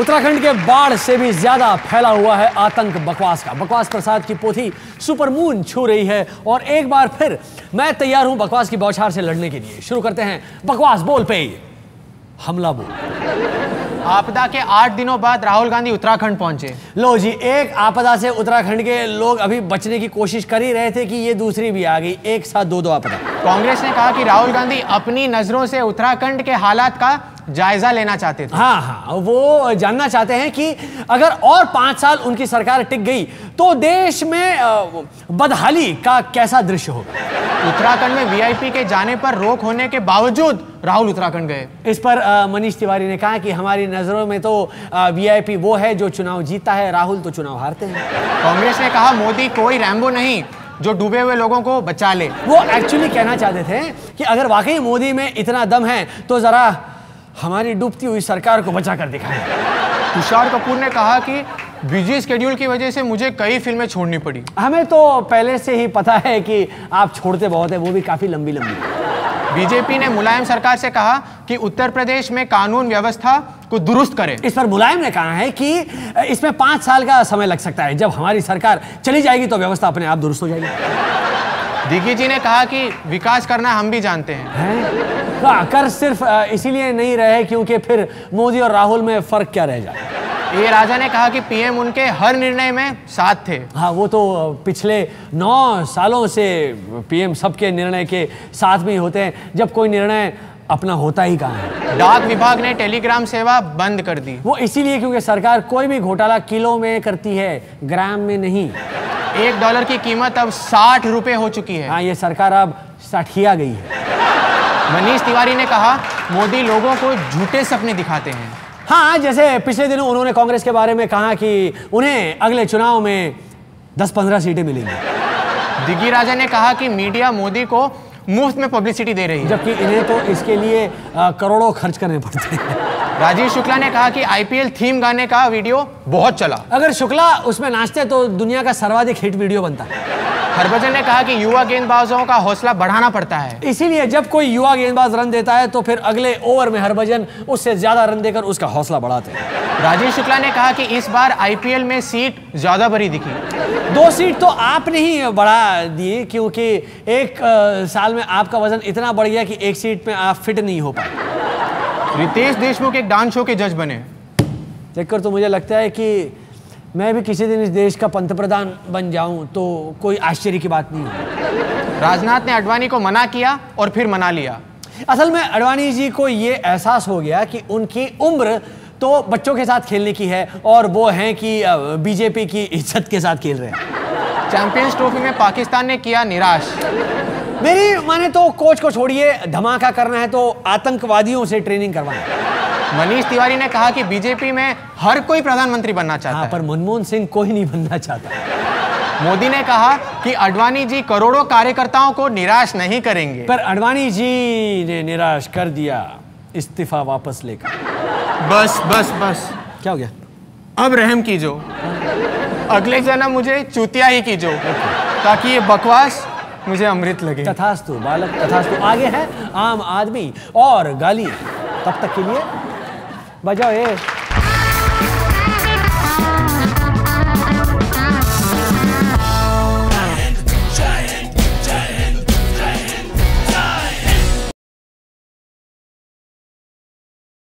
उत्तराखंड के बाढ़ से भी ज़्यादा फैला हुआ है आतंक बकवास का। बकवास प्रसाद की पोथी सुपर मून छू रही है और एक बार फिर मैं तैयार हूँ बकवास की बौछार से लड़ने के लिए। शुरू करते हैं बकवास बोल पे। हमला बोल। आपदा के आठ दिनों बाद राहुल गांधी उत्तराखंड पहुँचे। लो जी एक आपदा से उत्तराखंड के लोग अभी बचने की कोशिश कर ही रहे थे कि ये दूसरी भी आ गई। एक साथ दो दो आपदा। कांग्रेस ने कहा कि राहुल गांधी अपनी नज़रों से उत्तराखंड के हालात का जायजा लेना चाहते थे। हाँ हाँ वो जानना चाहते हैं कि अगर और पाँच साल उनकी सरकार टिक गई तो देश में बदहाली का कैसा दृश्य होगा? उत्तराखंड में वीआईपी के जाने पर रोक होने के बावजूद राहुल उत्तराखंड गए। इस पर मनीष तिवारी ने कहा कि हमारी नज़रों में तो वीआईपी वो है जो चुनाव जीतता है राहुल तो चुनाव हारते हैं। कांग्रेस ने कहा मोदी कोई रैम्बो नहीं जो डूबे हुए लोगों को बचा ले। वो एक्चुअली कहना चाहते थे कि अगर वाकई मोदी में इतना दम है तो जरा हमारी डूबती हुई सरकार को बचा कर दिखाएँ। तुषार कपूर ने कहा कि बिज़ी स्केड्यूल की वजह से मुझे कई फ़िल्में छोड़नी पड़ी। हमें तो पहले से ही पता है कि आप छोड़ते बहुत है वो भी काफ़ी लंबी लंबी बीजेपी ने मुलायम सरकार से कहा कि उत्तर प्रदेश में कानून व्यवस्था को दुरुस्त करें। इस पर मुलायम ने कहा है कि इसमें पाँच साल का समय लग सकता है। जब हमारी सरकार चली जाएगी तो व्यवस्था अपने आप दुरुस्त हो जाएगी। दिग्गी जी ने कहा कि विकास करना हम भी जानते हैं। हैं? हाँ, कर सिर्फ़ इसीलिए नहीं रहे क्योंकि फिर मोदी और राहुल में फ़र्क क्या रह जाए? ए राजा ने कहा कि पीएम उनके हर निर्णय में साथ थे। हाँ वो तो पिछले नौ सालों से पीएम सबके निर्णय के साथ में होते हैं। जब कोई निर्णय अपना होता ही कहाँ है? डाक विभाग ने टेलीग्राम सेवा बंद कर दी। वो इसीलिए क्योंकि सरकार कोई भी घोटाला किलो में करती है ग्राम में नहीं। एक डॉलर की कीमत अब साठ रुपए हो चुकी है। हाँ ये सरकार अब साठिया गई है। मनीष तिवारी ने कहा मोदी लोगों को झूठे सपने दिखाते हैं। हाँ जैसे पिछले दिनों उन्होंने कांग्रेस के बारे में कहा कि उन्हें अगले चुनाव में 10-15 सीटें मिलेंगी। दिग्गी राजा ने कहा कि मीडिया मोदी को मुफ़्त में पब्लिसिटी दे रही है। जबकि इन्हें तो इसके लिए करोड़ों खर्च करने पड़ते हैं। राजीव शुक्ला ने कहा कि आईपीएल थीम गाने का वीडियो बहुत चला। अगर शुक्ला उसमें नाचते तो दुनिया का सर्वाधिक हिट वीडियो बनता। हरभजन ने कहा कि युवा गेंदबाजों का हौसला बढ़ाना पड़ता है। इसीलिए जब कोई युवा गेंदबाज रन देता है तो फिर अगले ओवर में हरभजन उससे ज़्यादा रन देकर उसका हौसला बढ़ाते हैं। राजीव शुक्ला ने कहा कि इस बार आईपीएल में सीट ज़्यादा भरी दिखी। दो सीट तो आपने ही बढ़ा दी क्योंकि एक साल में आपका वज़न इतना बढ़ गया कि एक सीट में आप फिट नहीं हो पाए। रितेश देशमुख एक डांस शो के जज बने। देखकर तो मुझे लगता है कि मैं भी किसी दिन इस देश का पंत प्रधान बन जाऊँ तो कोई आश्चर्य की बात नहीं राजनाथ ने अडवाणी को मना किया और फिर मना लिया। असल में अडवाणी जी को ये एहसास हो गया कि उनकी उम्र तो बच्चों के साथ खेलने की है और वो हैं कि बीजेपी की इज़्ज़त के साथ खेल रहे हैं। चैंपियंस ट्रॉफी में पाकिस्तान ने किया निराश। मेरी माने तो कोच को छोड़िए धमाका करना है तो आतंकवादियों से ट्रेनिंग करवाएँ। मनीष तिवारी ने कहा कि बीजेपी में हर कोई प्रधानमंत्री बनना चाहता हाँ है। पर मनमोहन सिंह कोई नहीं बनना चाहता। मोदी ने कहा कि अडवाणी जी करोड़ों कार्यकर्ताओं को निराश नहीं करेंगे। पर अडवाणी जी ने निराश कर दिया इस्तीफा वापस लेकर। बस बस बस। क्या हो गया? अब रहम कीजो। अगले जन्म मुझे चूतिया ही कीजो। ताकि ये बकवास मुझे अमृत लगे। तथास्तु बालक तथास्तु। आगे है आम आदमी और गाली तब तक के लिए बजाओ ए